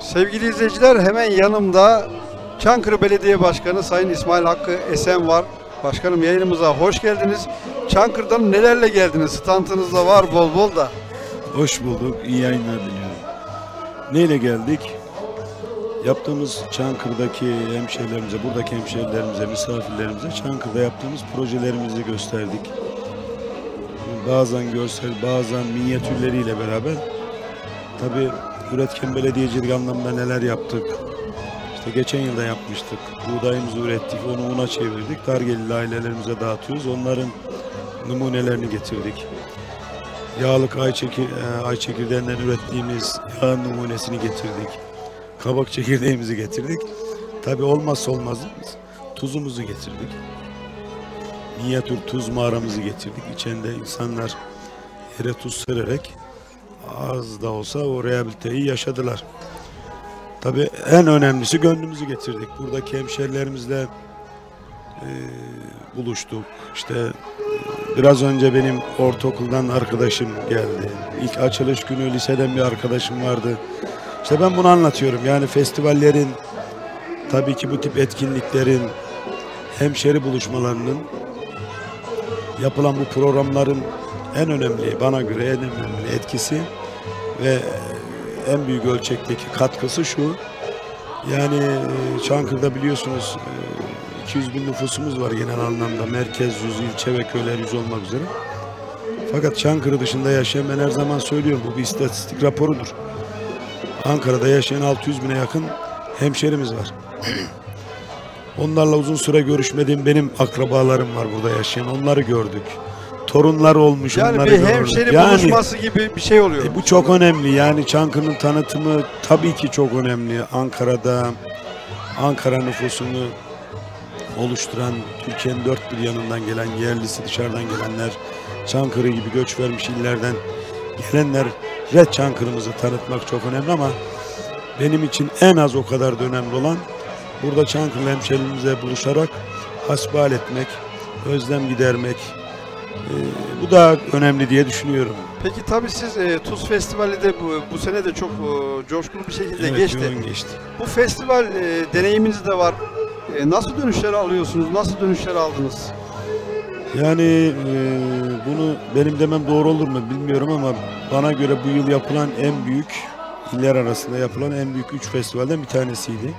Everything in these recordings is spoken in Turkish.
Sevgili izleyiciler hemen yanımda Çankırı Belediye Başkanı Sayın İsmail Hakkı Esen var. Başkanım yayınımıza hoş geldiniz. Çankırı'dan nelerle geldiniz? Stantınız da var bol bol da. Hoş bulduk. iyi yayınlar diliyorum. Neyle geldik? Yaptığımız Çankırı'daki hemşehrilerimize, buradaki hemşehrilerimize, misafirlerimize Çankırı'da yaptığımız projelerimizi gösterdik. Bazen görsel, bazen minyatürleriyle beraber. Tabii üretken belediyecilik anlamında neler yaptık. İşte geçen yılda yapmıştık. Buğdayımızı ürettik, onu una çevirdik. Dargelili ailelerimize dağıtıyoruz. Onların numunelerini getirdik. Yağlık ay, çekir, e, ay çekirdeğinden ürettiğimiz yağ numunesini getirdik. Kabak çekirdeğimizi getirdik. Tabi olmazsa olmazımız tuzumuzu getirdik. Minyatür tuz mağaramızı getirdik. İçinde insanlar yere tuz sererek az da olsa o rehabiliteyi yaşadılar. Tabi en önemlisi gönlümüzü getirdik. Buradaki hemşerilerimizle e, buluştuk. İşte e, biraz önce benim ortaokuldan arkadaşım geldi. İlk açılış günü liseden bir arkadaşım vardı. İşte ben bunu anlatıyorum. Yani festivallerin tabii ki bu tip etkinliklerin hemşeri buluşmalarının yapılan bu programların en önemli bana göre en önemli etkisi ve en büyük ölçekteki katkısı şu. Yani e, Çankırı'da biliyorsunuz e, 200 bin nüfusumuz var genel anlamda. Merkez 100, ilçe ve köyler 100 olmak üzere. Fakat Çankırı dışında yaşayan ben her zaman söylüyorum bu bir istatistik raporudur. Ankara'da yaşayan 600 bine yakın hemşerimiz var. Onlarla uzun süre görüşmediğim benim akrabalarım var burada yaşayan. Onları gördük. Torunlar olmuş. Yani onları bir hemşeri Yani- buluşması gibi bir şey oluyor. e, bu çok önemli. Yani Çankırı'nın tanıtımı tabii ki çok önemli. Ankara'da Ankara nüfusunu oluşturan Türkiye'nin dört bir yanından gelen yerlisi dışarıdan gelenler Çankırı gibi göç vermiş illerden gelenler Red Çankırı'mızı tanıtmak çok önemli ama benim için en az o kadar da önemli olan burada Çankırı hemşehrilerimizle buluşarak hasbihal etmek, özlem gidermek. E, bu da önemli diye düşünüyorum. Peki tabii siz e, Tuz Festivali de bu, bu sene de çok e, coşkulu bir şekilde Evet, geçti. yoğun geçti. Bu festival e, deneyiminiz de var. E, nasıl dönüşler alıyorsunuz? Nasıl dönüşler aldınız? Yani e, bunu benim demem doğru olur mu bilmiyorum ama bana göre bu yıl yapılan en büyük iller arasında yapılan en büyük 3 festivalden bir tanesiydi.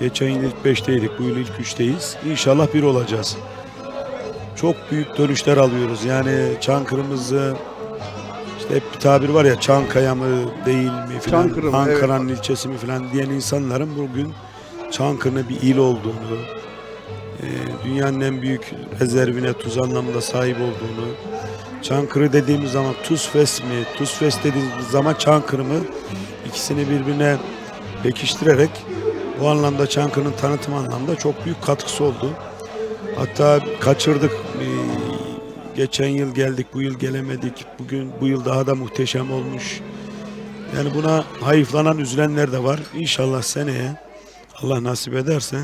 Geçen yıl ilk 5'teydik, bu yıl ilk 3'teyiz. İnşallah bir olacağız. Çok büyük dönüşler alıyoruz. Yani Çankırı'mızı işte hep bir tabir var ya Çankaya mı değil mi filan? Ankara'nın ilçesi mi filan diyen insanların bugün Çankırı'nın bir il olduğunu, e, dünyanın en büyük rezervine tuz anlamında sahip olduğunu, Çankırı dediğimiz zaman Tuz Fest mi, Tuz Fest dediğimiz zaman Çankırı mı ikisini birbirine pekiştirerek bu anlamda Çankırı'nın tanıtım anlamda çok büyük katkısı oldu. Hatta kaçırdık. Geçen yıl geldik, bu yıl gelemedik. Bugün bu yıl daha da muhteşem olmuş. Yani buna hayıflanan, üzülenler de var. İnşallah seneye Allah nasip ederse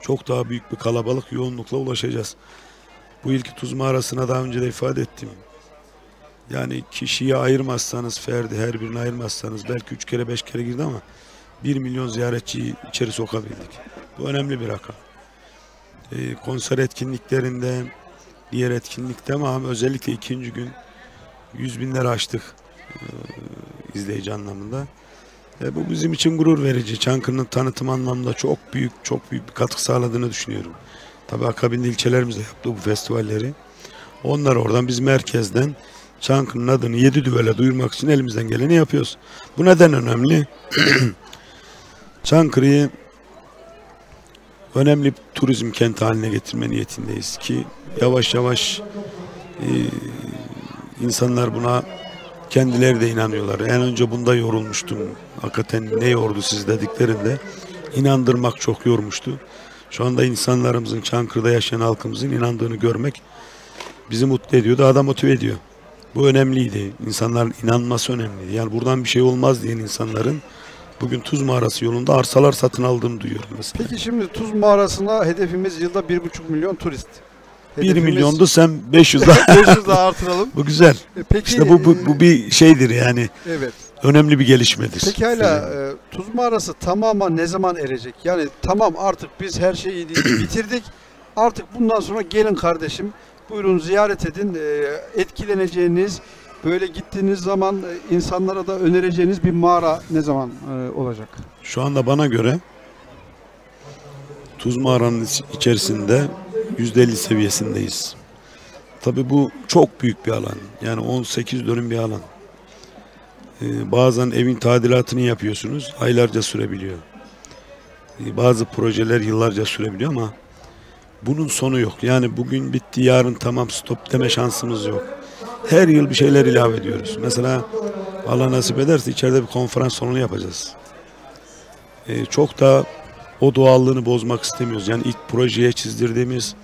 çok daha büyük bir kalabalık yoğunlukla ulaşacağız. Bu ilki tuz mağarasına daha önce de ifade ettim. Yani kişiyi ayırmazsanız ferdi her birini ayırmazsanız belki üç kere beş kere girdi ama bir milyon ziyaretçiyi içeri sokabildik. Bu önemli bir rakam. Ee, konser etkinliklerinde diğer etkinlikte ama özellikle ikinci gün yüz binleri aştık ee, izleyici anlamında. E, bu bizim için gurur verici. Çankırı'nın tanıtım anlamında çok büyük, çok büyük bir katkı sağladığını düşünüyorum. Tabii akabinde ilçelerimiz de yaptı bu festivalleri. Onlar oradan biz merkezden Çankırı'nın adını yedi düvele duyurmak için elimizden geleni yapıyoruz. Bu neden önemli? Çankırı'yı önemli bir turizm kenti haline getirme niyetindeyiz ki yavaş yavaş e, insanlar buna kendileri de inanıyorlar. En önce bunda yorulmuştum. Hakikaten ne yordu siz dediklerinde inandırmak çok yormuştu. Şu anda insanlarımızın Çankırı'da yaşayan halkımızın inandığını görmek bizi mutlu ediyor. Daha da motive ediyor. Bu önemliydi. İnsanların inanması önemliydi. Yani buradan bir şey olmaz diyen insanların bugün Tuz Mağarası yolunda arsalar satın aldığını duyuyorum mesela. Peki şimdi Tuz Mağarası'na hedefimiz yılda 1,5 milyon turist. 1 Hedefimiz milyondu sen 500 daha. 500 daha artıralım. bu güzel. E, Peki İşte bu, bu, bu bir şeydir yani. evet. önemli bir gelişmedir. Pekala e, Tuz Mağarası tamama ne zaman erecek? Yani tamam artık biz her şeyi bitirdik. Artık bundan sonra gelin kardeşim buyurun ziyaret edin. E, etkileneceğiniz böyle gittiğiniz zaman e, insanlara da önereceğiniz bir mağara ne zaman e, olacak? Şu anda bana göre Tuz Mağara'nın içerisinde %50 seviyesindeyiz. Tabi bu çok büyük bir alan. Yani 18 dönüm bir alan. Ee, bazen evin tadilatını yapıyorsunuz. Aylarca sürebiliyor. Ee, bazı projeler yıllarca sürebiliyor ama bunun sonu yok. Yani bugün bitti yarın tamam stop deme şansımız yok. Her yıl bir şeyler ilave ediyoruz. Mesela Allah nasip ederse içeride bir konferans salonu yapacağız. Ee, çok da o doğallığını bozmak istemiyoruz. Yani ilk projeye çizdirdiğimiz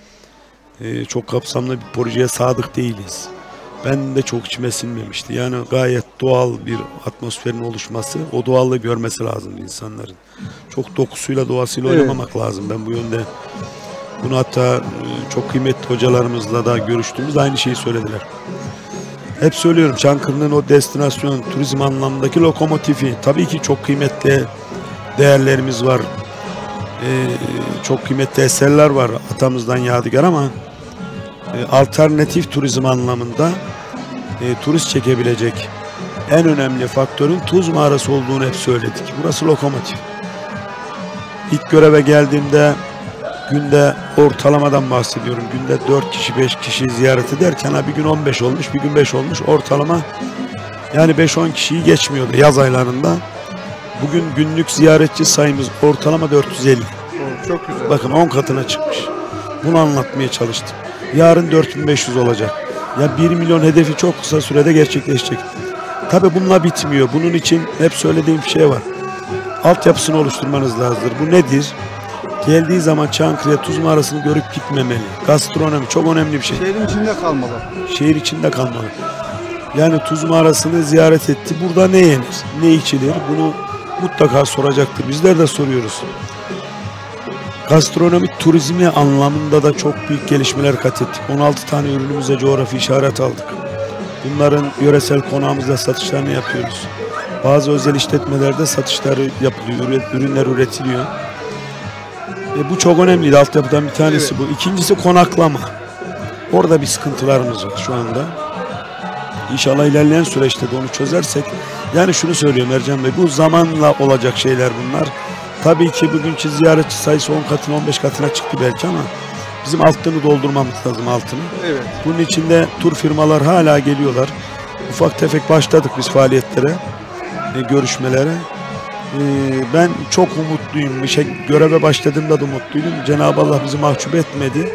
e, çok kapsamlı bir projeye sadık değiliz. Ben de çok içime sinmemişti. Yani gayet doğal bir atmosferin oluşması, o doğallığı görmesi lazım insanların. Çok dokusuyla, doğasıyla Evet. oynamamak lazım. Ben bu yönde bunu hatta e, çok kıymetli hocalarımızla da görüştüğümüzde aynı şeyi söylediler. Hep söylüyorum Çankırı'nın o destinasyon, turizm anlamındaki lokomotifi. Tabii ki çok kıymetli değerlerimiz var. Ee, çok kıymetli eserler var atamızdan yadigar ama e, alternatif turizm anlamında e, turist çekebilecek en önemli faktörün tuz mağarası olduğunu hep söyledik. Burası lokomotif. İlk göreve geldiğimde günde ortalamadan bahsediyorum. Günde 4 kişi 5 kişi ziyaret ederken ha bir gün 15 olmuş bir gün 5 olmuş ortalama yani 5-10 kişiyi geçmiyordu yaz aylarında. Bugün günlük ziyaretçi sayımız ortalama 450. O, çok güzel. Bakın 10 katına çıkmış. Bunu anlatmaya çalıştım. Yarın 4500 olacak. Ya 1 milyon hedefi çok kısa sürede gerçekleşecek. Tabi bununla bitmiyor. Bunun için hep söylediğim bir şey var. Altyapısını oluşturmanız lazımdır. Bu nedir? Geldiği zaman Çankırı'ya tuz mağarasını görüp gitmemeli. Gastronomi çok önemli bir şey. Şehrin içinde kalmalı. Şehir içinde kalmalı. Yani tuz mağarasını ziyaret etti. Burada ne yenir? Ne içilir? Bunu mutlaka soracaktır. Bizler de soruyoruz. Gastronomik turizmi anlamında da çok büyük gelişmeler kat ettik. 16 tane ürünümüze coğrafi işaret aldık. Bunların yöresel konağımızda satışlarını yapıyoruz. Bazı özel işletmelerde satışları yapılıyor, ürünler üretiliyor. E, bu çok önemliydi. Altyapıdan bir tanesi bu. İkincisi konaklama. Orada bir sıkıntılarımız var şu anda. İnşallah ilerleyen süreçte de onu çözersek. Yani şunu söylüyorum Ercan Bey, bu zamanla olacak şeyler bunlar. Tabii ki bugünkü ziyaretçi sayısı 10 katına 15 katına çıktı belki ama bizim altını doldurmamız lazım altını. Evet. Bunun içinde tur firmalar hala geliyorlar. Ufak tefek başladık biz faaliyetlere, e, görüşmelere. E, ben çok umutluyum. Şey göreve başladığımda da umutluydum. Cenab-ı Allah bizi mahcup etmedi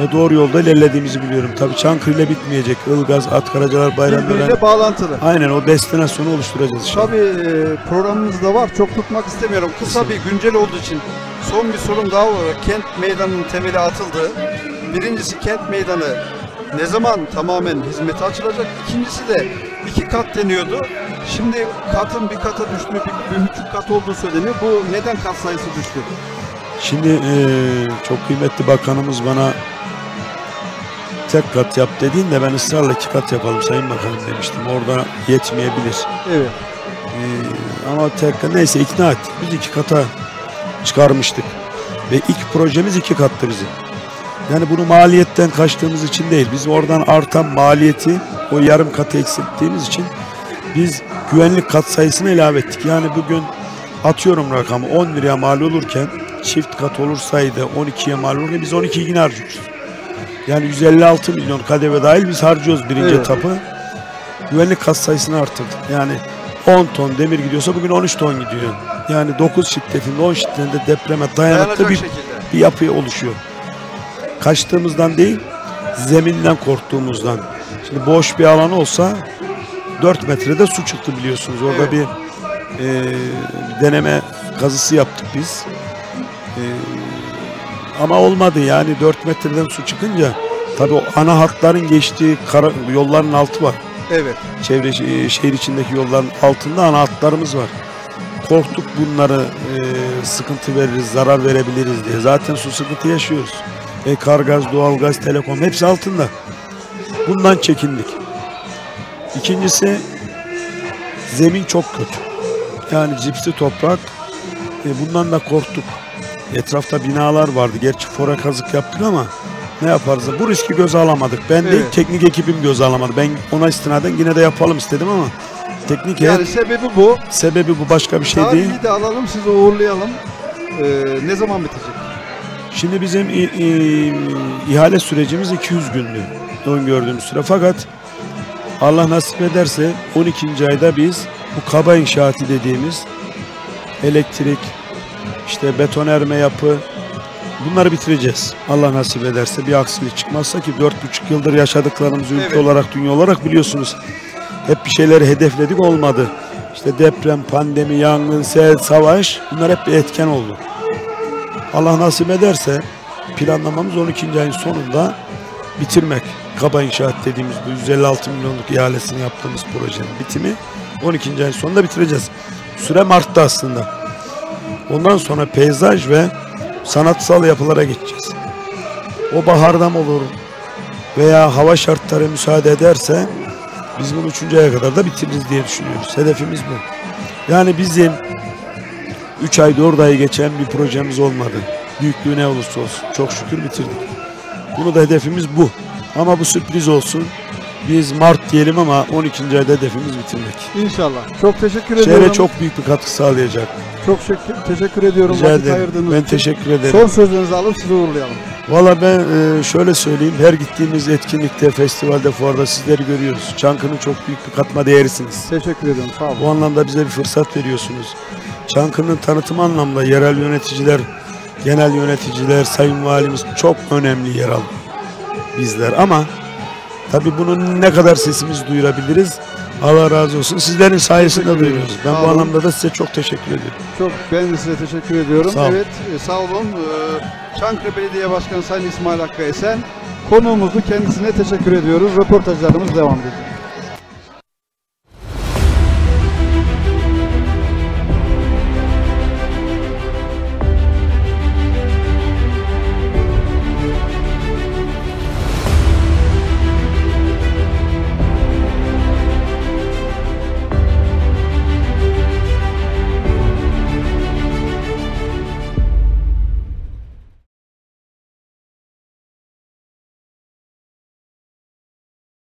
ve doğru yolda ilerlediğimizi biliyorum. Tabii Çankırı ile bitmeyecek. Ilgaz, Atkaracalar, Bayramdören. Birbiriyle bağlantılı. Aynen o destinasyonu oluşturacağız. Tabii e, programımız da var. Çok tutmak istemiyorum. Kısa bir güncel olduğu için son bir sorum daha olarak kent meydanının temeli atıldı. Birincisi kent meydanı ne zaman tamamen hizmete açılacak? İkincisi de iki kat deniyordu. Şimdi katın bir kata düştüğü, bir, bir buçuk kat olduğu söyleniyor. Bu neden kat sayısı düştü? Şimdi eee, çok kıymetli bakanımız bana tek kat yap dediğinde ben ısrarla iki kat yapalım Sayın Bakanım demiştim. Orada yetmeyebilir. Evet. Eee, ama tek kat neyse ikna ettik. Biz iki kata çıkarmıştık. Ve ilk projemiz iki kattı bizim. Yani bunu maliyetten kaçtığımız için değil. Biz oradan artan maliyeti o yarım katı eksilttiğimiz için biz güvenlik kat sayısını ilave ettik. Yani bugün atıyorum rakamı 10 liraya mal olurken çift kat olursaydı 12'ye mal olurken biz 12 yine harcıyoruz. Yani 156 milyon KDV dahil biz harcıyoruz birinci Evet. etapı. Güvenlik kat sayısını arttırdık. Yani 10 ton demir gidiyorsa bugün 13 ton gidiyor. Yani 9 şiddetinde 10 şiddetinde depreme dayanıklı bir, şekilde. bir yapı oluşuyor. Kaçtığımızdan değil, zeminden korktuğumuzdan. Şimdi boş bir alan olsa 4 metrede su çıktı biliyorsunuz. Orada Evet. bir e, deneme kazısı yaptık biz. E, ama olmadı yani 4 metreden su çıkınca tabii o ana hatların geçtiği kara, yolların altı var. Evet. Çevre şe- şehir içindeki yolların altında ana hatlarımız var. Korktuk bunları e, sıkıntı veririz, zarar verebiliriz diye. Zaten su sıkıntı yaşıyoruz. E, kargaz, doğalgaz, telekom hepsi altında. Bundan çekindik. İkincisi zemin çok kötü. Yani cipsi toprak. E, bundan da korktuk. Etrafta binalar vardı. Gerçi fora kazık yaptık ama ne yaparız? Bu riski göze alamadık. Ben değil, Evet. teknik ekibim göze alamadı. Ben ona istinaden yine de yapalım istedim ama teknik Yani sebebi bu. sebebi bu başka bir şey değil. Tarihi de alalım sizi uğurlayalım. Ee, ne zaman bitecek? Şimdi bizim ihale sürecimiz 200 gündü öngördüğümüz süre. Fakat Allah nasip ederse 12. ayda biz bu kaba inşaatı dediğimiz elektrik, işte betonerme yapı bunları bitireceğiz. Allah nasip ederse bir aksilik çıkmazsa ki 4,5 yıldır yaşadıklarımız ülke Evet. olarak, dünya olarak biliyorsunuz. Hep bir şeyleri hedefledik olmadı. İşte deprem, pandemi, yangın, sel, savaş bunlar hep bir etken oldu. Allah nasip ederse planlamamız 12. ayın sonunda bitirmek. Kaba inşaat dediğimiz bu 156 milyonluk ihalesini yaptığımız projenin bitimi 12. ayın sonunda bitireceğiz. Süre Mart'ta aslında. Ondan sonra peyzaj ve sanatsal yapılara geçeceğiz. O baharda mı olur veya hava şartları müsaade ederse biz bunu 3. aya kadar da bitiririz diye düşünüyoruz. Hedefimiz bu. Yani bizim 3 ay 4 ay geçen bir projemiz olmadı. Büyüklüğü ne olursa olsun. Çok şükür bitirdik. Bunu da hedefimiz bu. Ama bu sürpriz olsun. Biz Mart diyelim ama 12. ayda hedefimiz bitirmek. İnşallah. Çok teşekkür ediyorum. Şehre çok büyük bir katkı sağlayacak. çok şek- teşekkür ediyorum. Rica vakit ederim. ayırdığınız Ben teşekkür ederim. Son sözlerinizi alıp sizi uğurlayalım. Valla ben e, şöyle söyleyeyim. Her gittiğimiz etkinlikte, festivalde, fuarda sizleri görüyoruz. Çankırı'nın çok büyük bir katma değerisiniz. Teşekkür ediyorum. Sağ olun. Bu anlamda bize bir fırsat veriyorsunuz. Çankırı'nın tanıtım anlamda yerel yöneticiler, genel yöneticiler, sayın valimiz çok önemli yer alıyor bizler. Ama tabii bunun ne kadar sesimiz duyurabiliriz Allah razı olsun. Sizlerin sayesinde ederim. Ben Sağ bu olun. anlamda da size çok teşekkür ediyorum. Çok ben de size teşekkür ediyorum. Sağ olun. evet, e, sağ olun. Ee, Çankırı Belediye Başkanı Sayın İsmail Hakkı Esen konuğumuzu kendisine teşekkür ediyoruz. Röportajlarımız devam ediyor.